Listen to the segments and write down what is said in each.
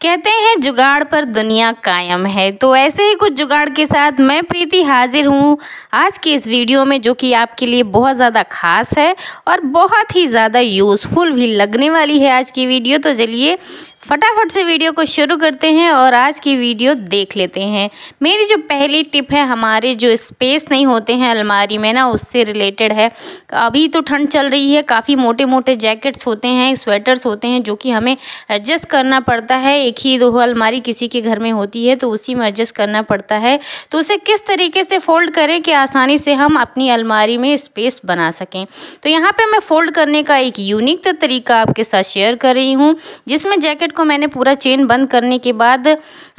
कहते हैं, जुगाड़ पर दुनिया कायम है। तो ऐसे ही कुछ जुगाड़ के साथ मैं प्रीति हाजिर हूँ आज के इस वीडियो में, जो कि आपके लिए बहुत ज़्यादा खास है और बहुत ही ज़्यादा यूज़फुल भी लगने वाली है आज की वीडियो। तो चलिए फटाफट से वीडियो को शुरू करते हैं और आज की वीडियो देख लेते हैं। मेरी जो पहली टिप है, हमारे जो स्पेस नहीं होते हैं अलमारी में ना, उससे रिलेटेड है। अभी तो ठंड चल रही है, काफ़ी मोटे मोटे जैकेट्स होते हैं स्वेटर्स होते हैं, जो कि हमें एडजस्ट करना पड़ता है। एक ही दो अलमारी किसी के घर में होती है तो उसी में एडजस्ट करना पड़ता है। तो उसे किस तरीके से फ़ोल्ड करें कि आसानी से हम अपनी अलमारी में स्पेस बना सकें? तो यहाँ पर मैं फ़ोल्ड करने का एक यूनिक तरीका आपके साथ शेयर कर रही हूँ, जिसमें जैकेट को मैंने पूरा चेन बंद करने के बाद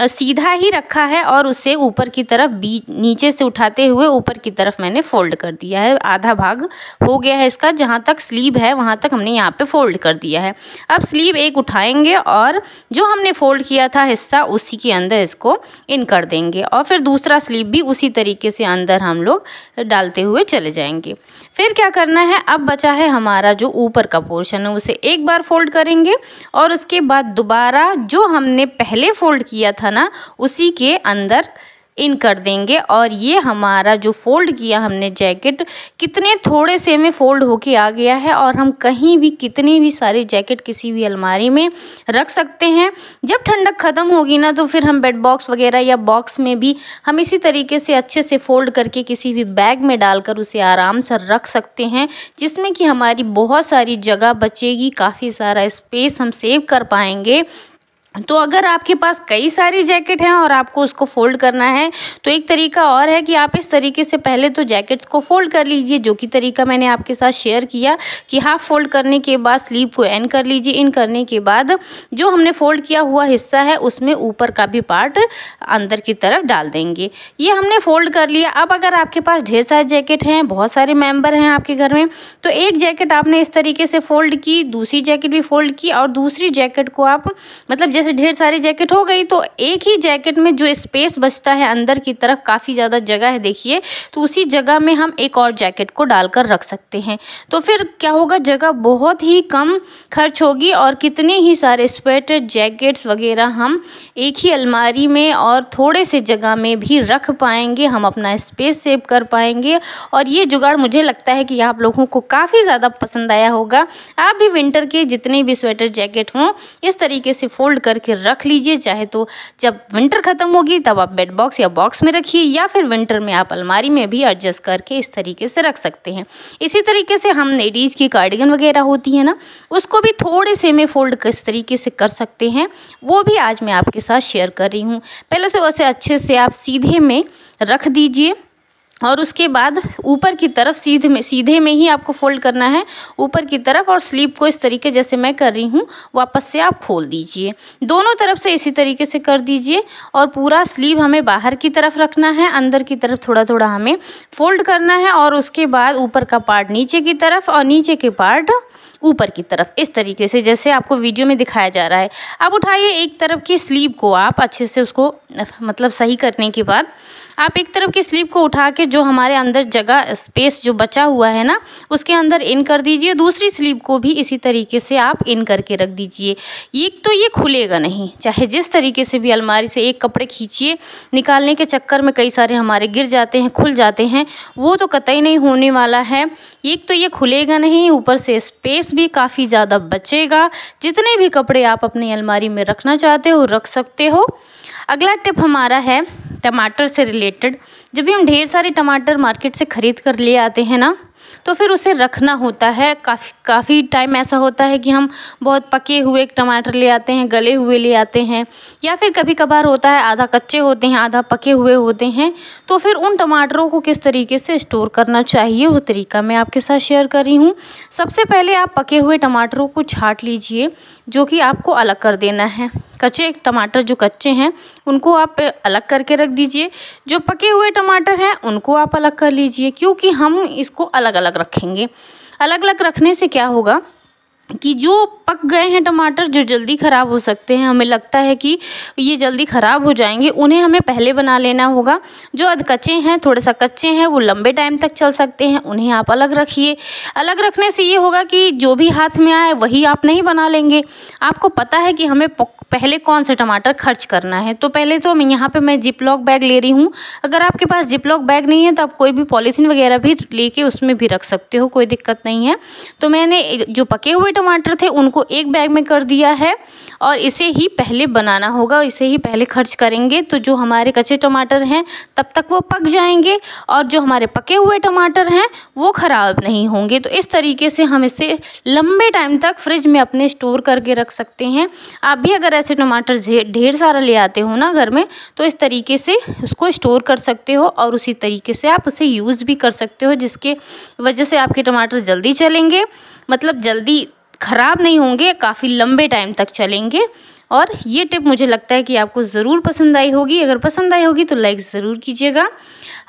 सीधा ही रखा है और उसे ऊपर की तरफ़ बी, नीचे से उठाते हुए ऊपर की तरफ़ मैंने फ़ोल्ड कर दिया है। आधा भाग हो गया है इसका, जहाँ तक स्लीव है, वहाँ तक हमने यहाँ पे फ़ोल्ड कर दिया है। अब स्लीव एक उठाएँगे और जो हमने फ़ोल्ड किया था हिस्सा, उसी के अंदर इसको इन कर देंगे और फिर दूसरा स्लीव भी उसी तरीके से अंदर हम लोग डालते हुए चले जाएँगे। फिर क्या करना है? अब बचा है हमारा जो ऊपर का पोर्शन है, उसे एक बार फोल्ड करेंगे और उसके बाद दोबारा जो हमने पहले फ़ोल्ड किया था ना उसी के अंदर इन कर देंगे। और ये हमारा जो फ़ोल्ड किया हमने जैकेट, कितने थोड़े से में फ़ोल्ड होके आ गया है और हम कहीं भी कितनी भी सारी जैकेट किसी भी अलमारी में रख सकते हैं। जब ठंडक ख़त्म होगी ना तो फिर हम बेड बॉक्स वगैरह या बॉक्स में भी हम इसी तरीके से अच्छे से फ़ोल्ड करके किसी भी बैग में डालकर उसे आराम से रख सकते हैं, जिसमें कि हमारी बहुत सारी जगह बचेगी, काफ़ी सारा स्पेस हम सेव कर पाएँगे। तो अगर आपके पास कई सारी जैकेट हैं और आपको उसको फ़ोल्ड करना है तो एक तरीका और है कि आप इस तरीके से पहले तो जैकेट्स को फ़ोल्ड कर लीजिए, जो कि तरीका मैंने आपके साथ शेयर किया कि हाफ़ फोल्ड करने के बाद स्लीव को एन कर लीजिए। इन करने के बाद जो हमने फ़ोल्ड किया हुआ हिस्सा है, उसमें ऊपर का भी पार्ट अंदर की तरफ़ डाल देंगे। ये हमने फ़ोल्ड कर लिया। अब अगर आपके पास ढेर सारे जैकेट हैं, बहुत सारे मेंबर हैं आपके घर में तो एक जैकेट आपने इस तरीके से फ़ोल्ड की, दूसरी जैकेट भी फ़ोल्ड की और दूसरी जैकेट को आप मतलब जैसे ढेर सारी जैकेट हो गई तो एक ही जैकेट में जो स्पेस बचता है अंदर की तरफ़ काफ़ी ज़्यादा जगह है, देखिए तो उसी जगह में हम एक और जैकेट को डालकर रख सकते हैं। तो फिर क्या होगा, जगह बहुत ही कम खर्च होगी और कितने ही सारे स्वेटर, जैकेट्स वगैरह हम एक ही अलमारी में और थोड़े से जगह में भी रख पाएँगे, हम अपना स्पेस सेव कर पाएँगे। और ये जुगाड़ मुझे लगता है कि आप लोगों को काफ़ी ज़्यादा पसंद आया होगा। आप भी विंटर के जितने भी स्वेटर, जैकेट हों, इस तरीके से फोल्ड करके रख लीजिए, चाहे तो जब विंटर ख़त्म होगी, तब आप बेड बॉक्स या बॉक्स में रखिए, या फिर विंटर में आप अलमारी में भी एडजस्ट करके इस तरीके से रख सकते हैं। इसी तरीके से हम लेडीज़ की कार्डिगन वगैरह होती है ना, उसको भी थोड़े से में फ़ोल्ड किस तरीके से कर सकते हैं। वो भी आज मैं आपके साथ शेयर कर रही हूँ। पहले से वैसे अच्छे से आप सीधे में रख दीजिए। और उसके बाद ऊपर की तरफ़ सीधे में सीधे में ही आपको फोल्ड करना है। ऊपर की तरफ़ और स्लीप को इस तरीके जैसे मैं कर रही हूँ, वापस से आप खोल दीजिए। दोनों तरफ़ से इसी तरीके से कर दीजिए और पूरा स्लीव हमें बाहर की तरफ़ रखना है, अंदर की तरफ़ थोड़ा थोड़ा हमें फोल्ड करना है और उसके बाद ऊपर का पार्ट नीचे की तरफ़ और नीचे के पार्ट ऊपर की तरफ़। इस तरीके से जैसे आपको वीडियो में दिखाया जा रहा है। अब उठाइए एक तरफ़ की स्लीव को आप अच्छे से उसको मतलब सही करने के बाद। आप एक तरफ़ की स्लीव को उठा के जो हमारे अंदर जगह स्पेस जो बचा हुआ है ना, उसके अंदर इन कर दीजिए। दूसरी स्लीव को भी इसी तरीके से आप इन करके रख दीजिए। एक तो ये खुलेगा नहीं। चाहे जिस तरीके से भी अलमारी से एक कपड़े खींचिए, निकालने के चक्कर में कई सारे हमारे गिर जाते हैं, खुल जाते हैं, वो तो कतई नहीं होने वाला है। एक तो ये खुलेगा नहीं, ऊपर से स्पेस भी काफ़ी ज़्यादा बचेगा। जितने भी कपड़े आप अपनी अलमारी में रखना चाहते हो, रख सकते हो। अगला टिप हमारा है टमाटर से रिलेटेड जब भी हम ढेर सारे टमाटर मार्केट से ख़रीद कर ले आते हैं ना? तो फिर उसे रखना होता है। काफ़ी काफ़ी टाइम ऐसा होता है कि हम बहुत पके हुए टमाटर ले आते हैं, गले हुए ले आते हैं, या फिर कभी कभार होता है आधा कच्चे होते हैं, आधा पके हुए होते हैं तो फिर उन टमाटरों को किस तरीके से स्टोर करना चाहिए, वो तरीका मैं आपके साथ शेयर कर रही हूँ। सबसे पहले आप पके हुए टमाटरों को छाट लीजिए, जो कि आपको अलग कर देना है। कच्चे टमाटर जो कच्चे हैं, उनको आप अलग करके रख दीजिए। जो पके हुए टमाटर हैं, उनको आप अलग कर लीजिए, क्योंकि हम इसको अलग अलग अलग रखेंगे। अलग अलग रखने से क्या होगा? कि जो पक गए हैं टमाटर, जो जल्दी ख़राब हो सकते हैं, हमें लगता है कि ये जल्दी ख़राब हो जाएँगे, उन्हें हमें पहले बना लेना होगा। जो अधकच्चे हैं थोड़े सा कच्चे हैं, वो लंबे टाइम तक चल सकते हैं, उन्हें आप अलग रखिए। अलग रखने से ये होगा कि जो भी हाथ में आए, वही आप नहीं बना लेंगे। आपको पता है कि हमें पहले कौन से टमाटर खर्च करना है? तो पहले तो मैं यहाँ पर मैं जिप लॉक बैग ले रही हूँ। अगर आपके पास जिप लॉक बैग नहीं है तो आप कोई भी पॉलीथीन वगैरह भी लेके उसमें भी रख सकते हो, कोई दिक्कत नहीं है। तो मैंने जो पके हुए टमाटर थे, उनको एक बैग में कर दिया है और इसे ही पहले बनाना होगा इसे ही पहले खर्च करेंगे। तो जो हमारे कच्चे टमाटर हैं, तब तक वो पक जाएँगे और जो हमारे पके हुए टमाटर हैं, वो ख़राब नहीं होंगे। तो इस तरीके से हम इसे लंबे टाइम तक फ्रिज में अपने स्टोर करके रख सकते हैं। आप भी अगर ऐसे टमाटर ढेर सारा ले आते हो ना घर में तो इस तरीके से उसको स्टोर कर सकते हो और उसी तरीके से आप उसे यूज़ भी कर सकते हो, जिसके वजह से आपके टमाटर जल्दी चलेंगे। मतलब जल्दी ख़राब नहीं होंगे, काफ़ी लंबे टाइम तक चलेंगे। और ये टिप मुझे लगता है कि आपको ज़रूर पसंद आई होगी। अगर पसंद आई होगी तो लाइक ज़रूर कीजिएगा।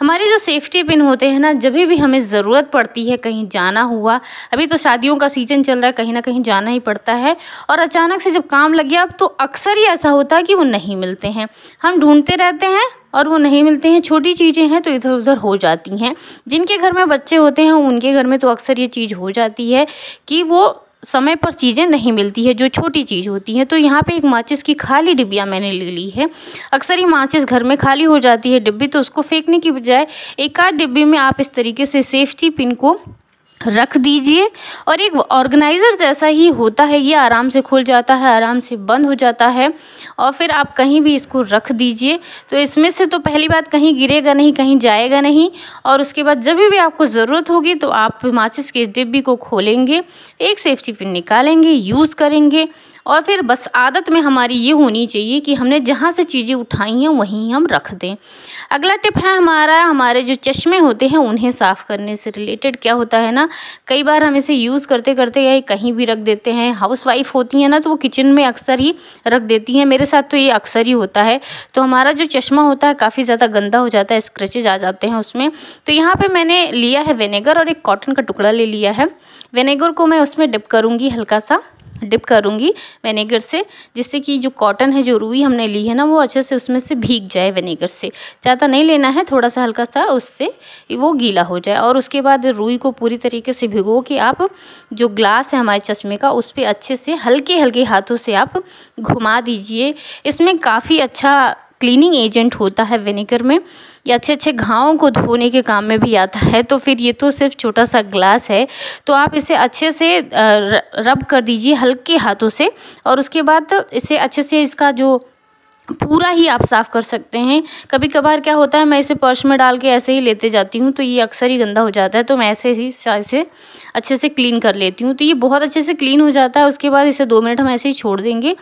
हमारे जो सेफ्टी पिन होते हैं ना जब भी हमें ज़रूरत पड़ती है कहीं जाना हुआ, अभी तो शादियों का सीज़न चल रहा है, कहीं ना कहीं जाना ही पड़ता है। और अचानक से जब काम लग गया, अब तो अक्सर ही ऐसा होता है कि वो नहीं मिलते हैं। हम ढूंढते रहते हैं और वो नहीं मिलते हैं। छोटी चीज़ें हैं तो इधर उधर हो जाती हैं। जिनके घर में बच्चे होते हैं, उनके घर में तो अक्सर ये चीज़ हो जाती है कि वो समय पर चीज़ें नहीं मिलती है, जो छोटी चीज़ होती है। तो यहाँ पे एक माचिस की खाली डिब्बिया मैंने ले ली है। अक्सर ही माचिस घर में खाली हो जाती है डिब्बी तो उसको फेंकने की बजाय एक आध डिब्बी में आप इस तरीके से सेफ्टी पिन को रख दीजिए और एक ऑर्गेनाइज़र जैसा ही होता है, ये आराम से खुल जाता है, आराम से बंद हो जाता है और फिर आप कहीं भी इसको रख दीजिए। तो इसमें से तो पहली बात कहीं गिरेगा नहीं, कहीं जाएगा नहीं और उसके बाद जब भी आपको ज़रूरत होगी तो आप माचिस के डिब्बी को खोलेंगे, एक सेफ्टी पिन निकालेंगे, यूज़ करेंगे और फिर बस आदत में हमारी ये होनी चाहिए कि हमने जहाँ से चीज़ें उठाई हैं, वहीं हम रख दें। अगला टिप है हमारा, हमारे जो चश्मे होते हैं, उन्हें साफ़ करने से रिलेटेड क्या होता है ना? कई बार हम इसे यूज़ करते करते कहीं भी रख देते हैं। हाउस वाइफ होती हैं ना तो वो किचन में अक्सर ही रख देती हैं। मेरे साथ तो ये अक्सर ही होता है। तो हमारा जो चश्मा होता है, काफ़ी ज़्यादा गंदा हो जाता है, स्क्रचेज आ जाते हैं उसमें। तो यहाँ पर मैंने लिया है विनेगर और एक कॉटन का टुकड़ा ले लिया है। विनेगर को मैं उसमें डिप करूँगी हल्का सा। डिप करूँगी वेनेगर से, जिससे कि जो कॉटन है, जो रुई हमने ली है ना, वो अच्छे से उसमें से भीग जाए वेनेगर से। ज़्यादा नहीं लेना है थोड़ा सा हल्का सा उससे वो गीला हो जाए और उसके बाद रुई को पूरी तरीके से भिगो कि आप जो ग्लास है हमारे चश्मे का, उस पर अच्छे से हल्के हल्के हाथों से आप घुमा दीजिए। इसमें काफ़ी अच्छा क्लीनिंग एजेंट होता है विनेगर में, या अच्छे अच्छे घावों को धोने के काम में भी आता है तो फिर ये तो सिर्फ़ छोटा सा ग्लास है। तो आप इसे अच्छे से रब कर दीजिए हल्के हाथों से, और उसके बाद इसे अच्छे से इसका जो पूरा ही आप साफ़ कर सकते हैं। कभी कभार क्या होता है, मैं इसे पर्स में डाल के ऐसे ही लेते जाती हूँ तो ये अक्सर ही गंदा हो जाता है तो मैं ऐसे ही इसे अच्छे से क्लीन कर लेती हूँ। तो ये बहुत अच्छे से क्लीन हो जाता है, उसके बाद इसे दो मिनट हम ऐसे ही छोड़ देंगे।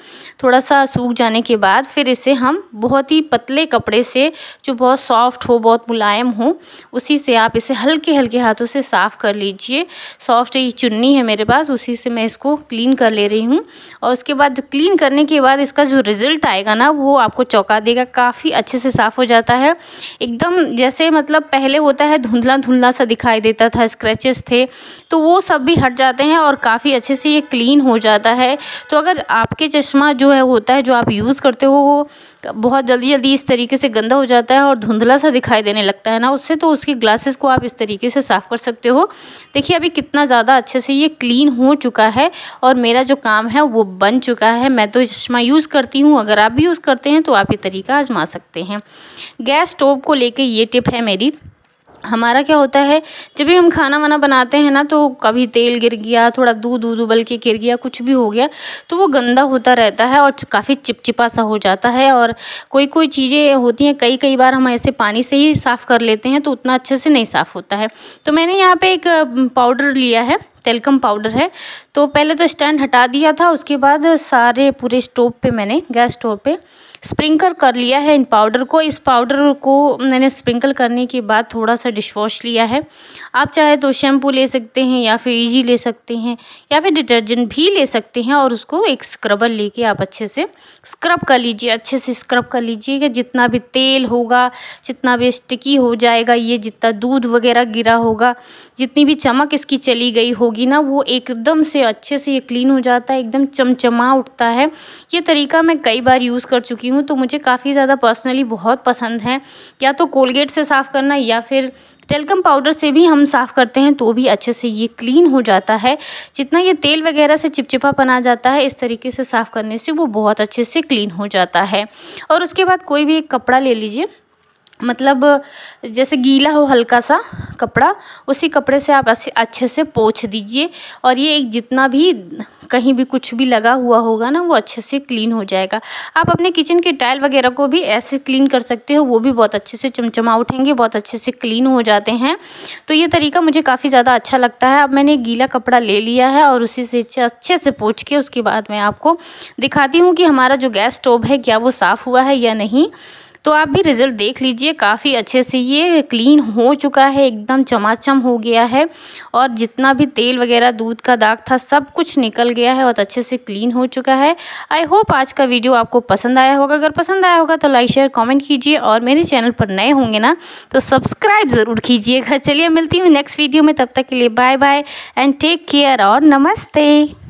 थोड़ा सा सूख जाने के बाद फिर इसे हम बहुत ही पतले कपड़े से, जो बहुत सॉफ्ट हो, बहुत मुलायम हो, उसी से आप इसे हल्के हल्के हाथों से साफ़ कर लीजिए। सॉफ्ट ये चुन्नी है मेरे पास, उसी से मैं इसको क्लीन कर ले रही हूँ। और उसके बाद क्लीन करने के बाद इसका जो रिज़ल्ट आएगा ना, वो आपको चौंका देगा, काफ़ी अच्छे से साफ़ हो जाता है। एकदम जैसे मतलब पहले होता है धुंधला धुंधला सा दिखाई देता था स्क्रैचेस थे तो वो सब भी हट जाते हैं और काफ़ी अच्छे से ये क्लीन हो जाता है। तो अगर आपके चश्मा जो है, होता है, जो आप यूज़ करते हो, वो बहुत जल्दी जल्दी इस तरीके से गंदा हो जाता है और धुंधला सा दिखाई देने लगता है ना, उससे तो उसकी ग्लासेस को आप इस तरीके से साफ़ कर सकते हो। देखिए, अभी कितना ज़्यादा अच्छे से ये क्लीन हो चुका है और मेरा जो काम है वो बन चुका है। मैं तो चश्मा यूज़ करती हूँ, अगर आप भी यूज़ करते हैं तो आप ये तरीका आजमा सकते हैं। गैस स्टोव को लेकर ये टिप है मेरी। हमारा क्या होता है, जब भी हम खाना वाना बनाते हैं ना तो कभी तेल गिर गया, थोड़ा दूध दूध उबल के गिर गया, कुछ भी हो गया तो वो गंदा होता रहता है और काफ़ी चिपचिपा सा हो जाता है और कोई कोई चीज़ें होती हैं कई कई बार हम ऐसे पानी से ही साफ़ कर लेते हैं तो उतना अच्छे से नहीं साफ़ होता है। तो मैंने यहाँ पर एक पाउडर लिया है तेलकम पाउडर है। तो पहले तो स्टैंड हटा दिया था, उसके बाद सारे पूरे स्टोव पे मैंने, गैस स्टोव पे स्प्रिंकल कर लिया है इन पाउडर को। इस पाउडर को मैंने स्प्रिंकल करने के बाद थोड़ा सा डिश वॉश लिया है। आप चाहे तो शैम्पू ले सकते हैं या फिर ईजी ले सकते हैं, या फिर डिटर्जेंट भी ले सकते हैं और उसको एक स्क्रबर लेके आप अच्छे से स्क्रब कर लीजिए, अच्छे से स्क्रब कर लीजिएगा। जितना भी तेल होगा, जितना भी स्टिकी हो जाएगा, ये जितना दूध वगैरह गिरा होगा, जितनी भी चमक इसकी चली गई हो होगी ना, वो एकदम से अच्छे से ये क्लीन हो जाता है, एकदम चमचमा उठता है। ये तरीका मैं कई बार यूज़ कर चुकी हूँ तो मुझे काफ़ी ज़्यादा पर्सनली बहुत पसंद है। या तो कोलगेट से साफ़ करना या फिर टेलकम पाउडर से भी हम साफ़ करते हैं तो भी अच्छे से ये क्लीन हो जाता है। जितना ये तेल वगैरह से चिपचिपापन आ जाता है, इस तरीके से साफ़ करने से वो बहुत अच्छे से क्लीन हो जाता है। और उसके बाद कोई भी एक कपड़ा ले लीजिए। मतलब जैसे गीला हो हल्का सा कपड़ा, उसी कपड़े से आप अच्छे से पोछ दीजिए। और ये एक जितना भी कहीं भी कुछ भी लगा हुआ होगा ना, वो अच्छे से क्लीन हो जाएगा। आप अपने किचन के टाइल वगैरह को भी ऐसे क्लीन कर सकते हो, वो भी बहुत अच्छे से चमचमा उठेंगे, बहुत अच्छे से क्लीन हो जाते हैं। तो ये तरीका मुझे काफ़ी ज़्यादा अच्छा लगता है। अब मैंने गीला कपड़ा ले लिया है और उसी से अच्छे से पोछ के उसके बाद मैं आपको दिखाती हूँ कि हमारा जो गैस स्टोव है, क्या वो साफ़ हुआ है या नहीं। तो आप भी रिज़ल्ट देख लीजिए, काफ़ी अच्छे से ये क्लीन हो चुका है, एकदम चमाचम हो गया है और जितना भी तेल वगैरह, दूध का दाग था, सब कुछ निकल गया है बहुत अच्छे से क्लीन हो चुका है। आई होप आज का वीडियो आपको पसंद आया होगा। अगर पसंद आया होगा तो लाइक शेयर कॉमेंट कीजिए और मेरे चैनल पर नए होंगे ना तो सब्सक्राइब ज़रूर कीजिएगा। चलिए, मिलती हूँ नेक्स्ट वीडियो में, तब तक के लिए bye bye and take care और नमस्ते।